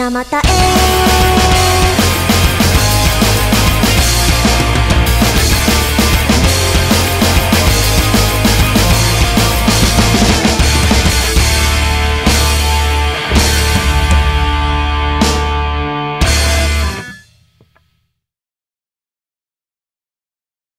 なまたえ